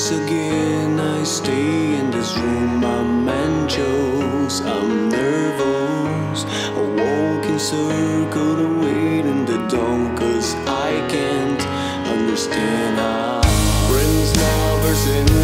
once again I stay in this room. My man chose I'm nervous. I walk in circles, and wait in the dawn Cause I can't understand how Friends, lovers and